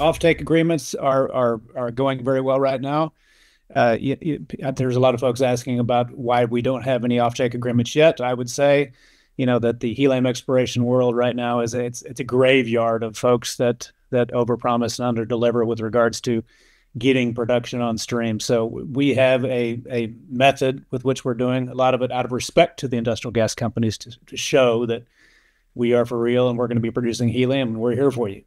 offtake agreements are are going very well right now. Uh, there's a lot of folks asking about why we don't have any offtake agreements yet. I would say you know, that the helium exploration world right now is a graveyard of folks that that overpromise and underdeliver with regards to getting production on stream. So we have a a method with which we're doing a lot of it out of respect to the industrial gas companies to, to show that we are for real and we're going to be producing helium and we're here for you.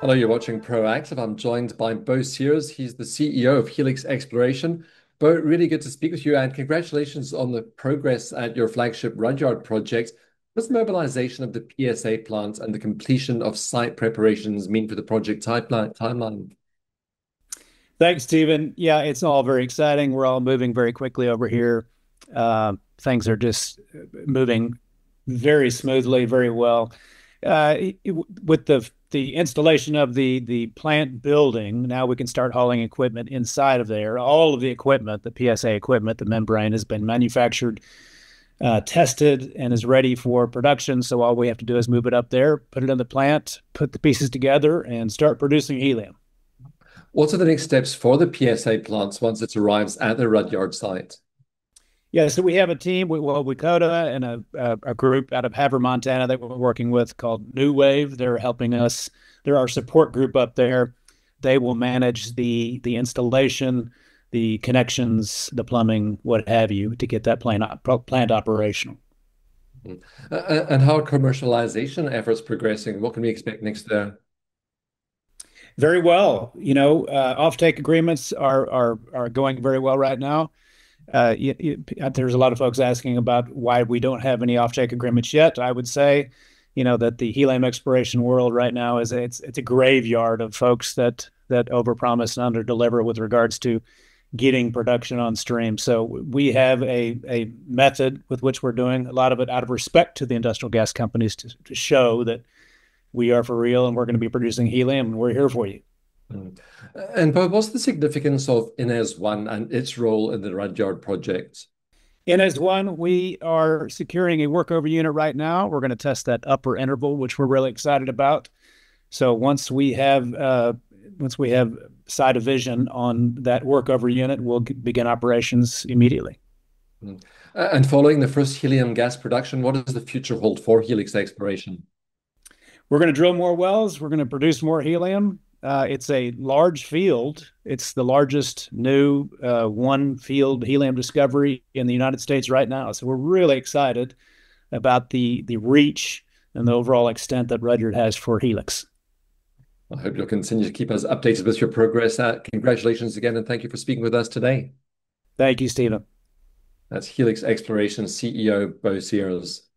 Hello, you're watching Proactive. I'm joined by Bo Sears. He's the CEO of Helix Exploration. Bo, really good to speak with you, and congratulations on the progress at your flagship Rudyard project. What's the mobilization of the PSA plant and the completion of site preparations mean for the project timeline? Thanks, Stephen. Yeah, it's all very exciting. We're all moving very quickly over here. Uh, things are just moving very smoothly, very well. Uh, with the installation of the the plant building, now we can start hauling equipment inside of there. All of the equipment, the PSA equipment, the membrane has been manufactured, uh, tested, and is ready for production. So all we have to do is move it up there, put it in the plant, put the pieces together, and start producing helium. What are the next steps for the PSA plants once it arrives at the Rudyard site? Yeah, so we have a team, well, Wikota and a a group out of Havre, Montana that we're working with called Nu Wave. They're helping us. They're our support group up there. They will manage the the installation, the connections, the plumbing, what have you, to get that plant plant operational. And how are commercialization efforts progressing? What can we expect next there? Very well. You know, uh, offtake agreements are, are, are going very well right now. Uh, uh, there's a lot of folks asking about why we don't have any offtake agreements yet. I would say you know, that the helium exploration world right now is it's it's a graveyard of folks that that overpromise and underdeliver with regards to getting production on stream. So we have a a method with which we're doing a lot of it out of respect to the industrial gas companies to show that we are for real and we're going to be producing helium and we're here for you. Mm. Bo, what's the significance of Inez-1 and its role in the Rudyard project? Inez-1, we are securing a workover unit right now. We're going to test that upper interval, which we're really excited about. So once we have uh, sight of vision on that workover unit, we'll begin operations immediately. Mm. And following the first helium gas production, what does the future hold for Helix Exploration? We're going to drill more wells. We're going to produce more helium. Uh, it's a large field. It's the largest new uh, one-field helium discovery in the United States right now. So we're really excited about the the reach and the overall extent that Rudyard has for Helix. I hope you'll continue to keep us updated with your progress. Uh, congratulations again, and thank you for speaking with us today. Thank you, Stephen. That's Helix Exploration CEO Bo Sears.